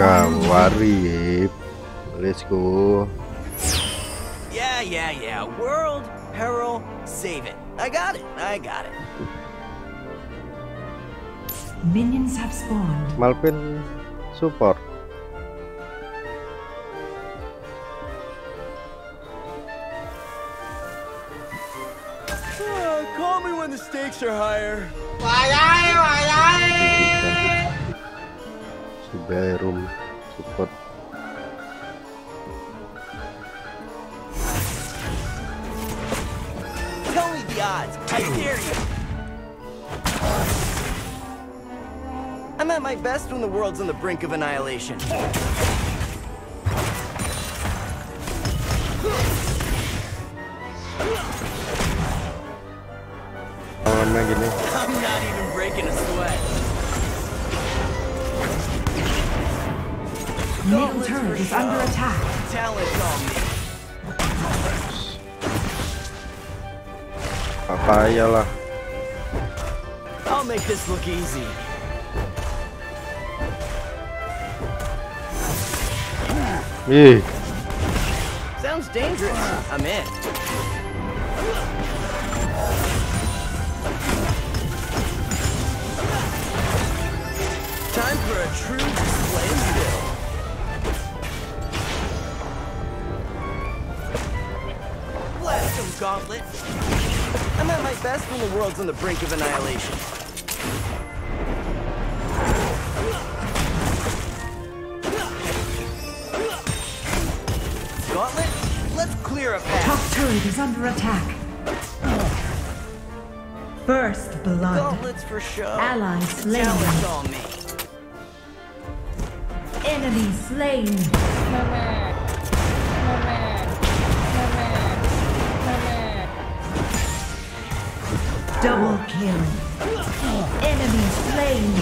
Kawarip. Let's go. Yeah, yeah, yeah. World, peril, save it. I got it. I got it. Minions have spawned. Malpin support. Uh, call me when the stakes are higher. Si Support. Tell me the odds. I dare you. I'm at my best when the world's on the brink of annihilation. Gini. I'm not even breaking a sweat. Middle turret is under attack. Talent's on me. Papaya lah. I'll make this look easy. Ih, Sounds dangerous. I'm in. Time for a true display Gauntlet. I'm at my best when the world's on the brink of annihilation. Gauntlet, let's clear a path. Top turret is under attack. First blood. Gauntlets for show. Ally slain. Talent's on me. Enemy slain. Double kill. Enemy slain.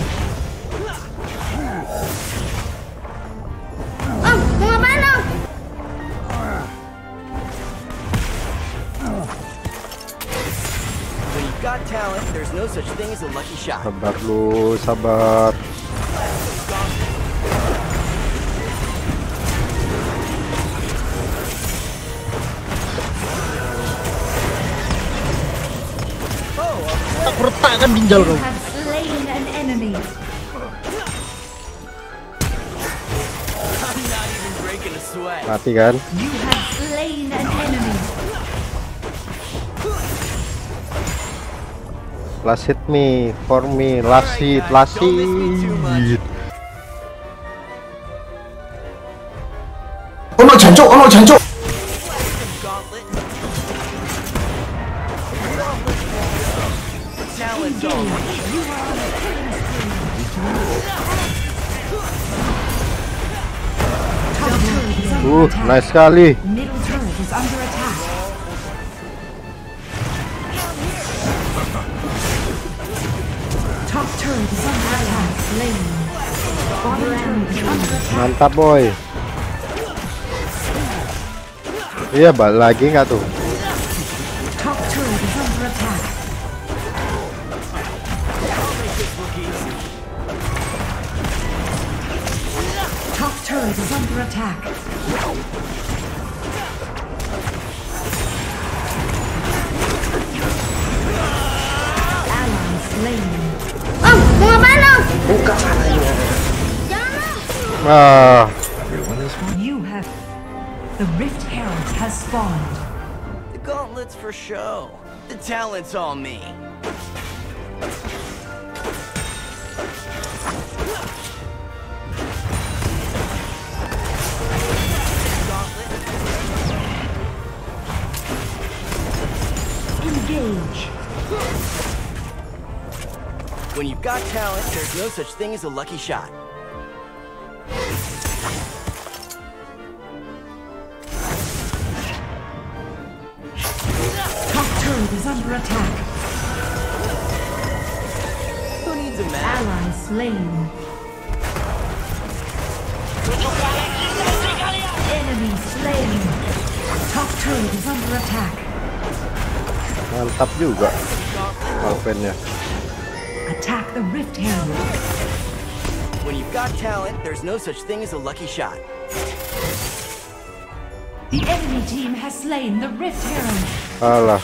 When you've got talent, there's no such thing as a lucky shot. sabar lu, sabar. patahkan ginjal kau. Mati kan? Last hit me, for me, last hit, last hit. Oh no, jancok, oh no, jancok. Is under attack. Mantap boy. Iya, balik lagi nggak tuh? Top turret is under attack. Top turret is under attack. Ally slain. Ah, You have. The Rift Herald has spawned. The gauntlet's for show. The talent's on me. When you've got talent, there's no such thing as a lucky shot. Top turret is under attack. Who needs a map? Ally slain. Enemy slain. Top turret is under attack. mantap juga. Malpennya. Attack the Rift Herald. When you've got talent, there's no such thing as a lucky shot. The enemy team has slain the Rift Herald. Alah.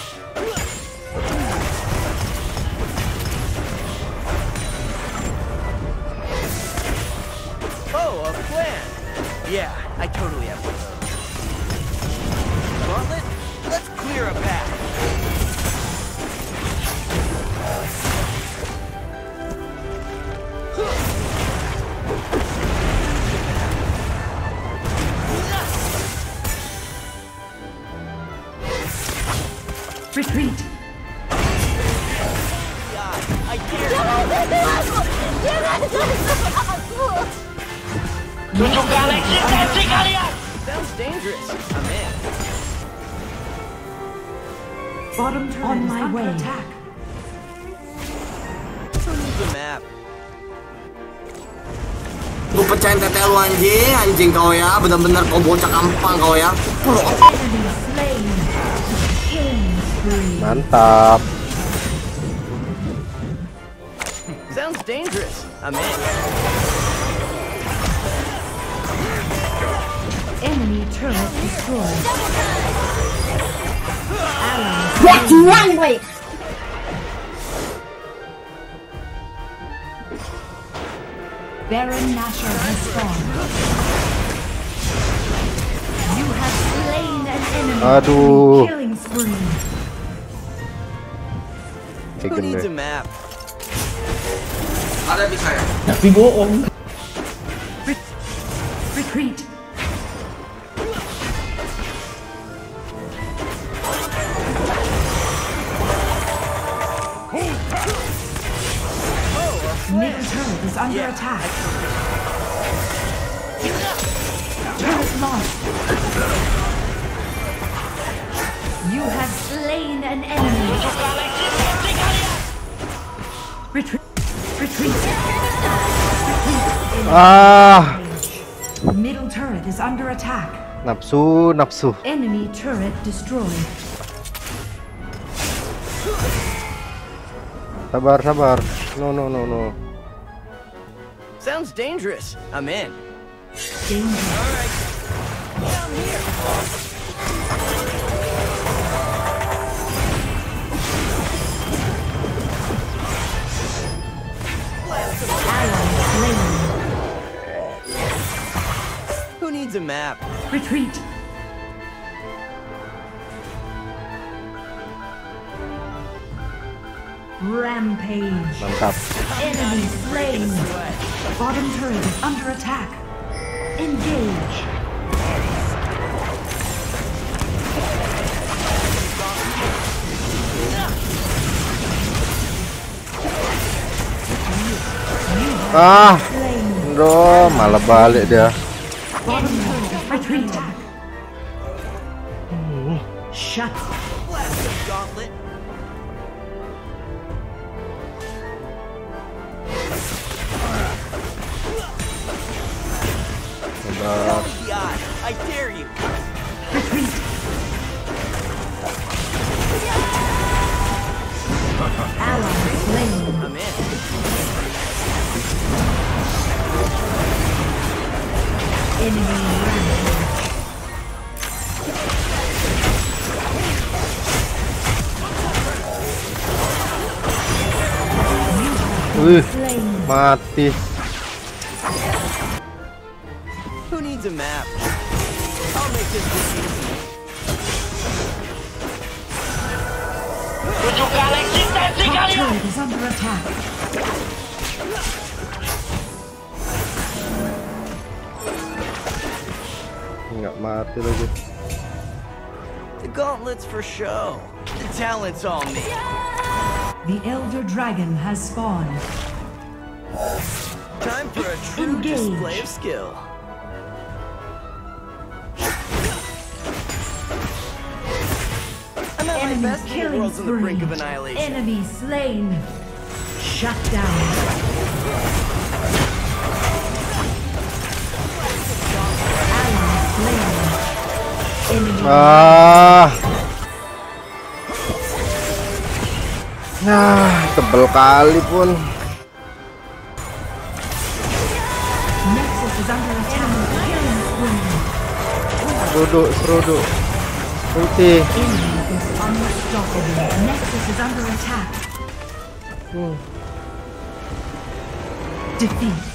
Oh, a plan. Yeah, I totally have one dare you. Sounds dangerous. I'm in. Bottom turret on my way. Attack. Who needs a map? Gue pecahin tete lu anjing, anjing kau ya Bener-bener kau bocah kampang kau ya Enemy slain. Killing spree. Mantap. Dangerous. I'm in. Enemy turret destroyed. Allies What runway? Baron Nashor has spawned. You have slain an enemy. Ah, Aduh. Killing spree. Who needs a map? Ada bisa ya? Tapi bohong. Retreat. Middle turret is under attack. Turret lost. You have slain an enemy. Retreat. Ah, Middle turret is under attack. nafsu, nafsu. Enemy turret destroyed. Sabar, sabar. No, no, no, no. Sounds dangerous. I'm in. Danger. Down here. Ally Who needs a map? Retreat. Rampage. Mantap. Enemy slain. Bottom turret is under attack. Engage. Ah, Slain. Aduh, malah balik dia. Bottom turret. Shut. Blast the gauntlet. I dare you. Retreat. Ally slain. I'm in. Enemy rampage. Mati. Who needs a map? I'll make this look easy. Top turret is under attack. Nggak lagi. The gauntlet's for show. The talent's all me. The Elder Dragon has spawned. Time for a true Engage. display of skill. I'm at my Enemy best when the killing world's on the spree. brink of annihilation. Enemy slain. Shut down. Ally slain. Enemy Ah. Nah, tebel kali pun. is under attack. Killing spree. Seruduk, seruduk. Ulti. Enemy is unstoppable. Nexus is under attack. Defeat.